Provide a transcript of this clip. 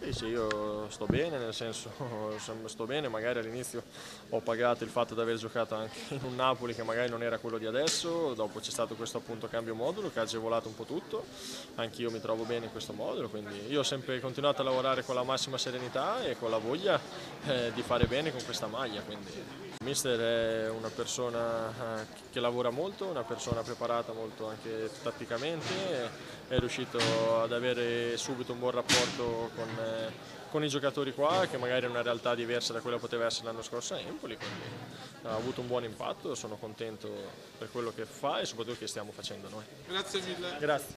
Sì, sì, io sto bene, nel senso sto bene, magari all'inizio ho pagato il fatto di aver giocato anche in un Napoli che magari non era quello di adesso, dopo c'è stato questo appunto cambio modulo che ha agevolato un po' tutto, anch'io mi trovo bene in questo modulo, quindi io ho sempre continuato a lavorare con la massima serenità e con la voglia eh, di fare bene con questa maglia. Quindi. Mister è una persona eh, che lavora molto, una persona preparata molto anche tatticamente, è riuscito ad avere subito un buon rapporto con, con i giocatori qua, che magari è una realtà diversa da quella che poteva essere l'anno scorso a Empoli, quindi ha avuto un buon impatto, sono contento per quello che fa e soprattutto che stiamo facendo noi. Grazie mille. Grazie.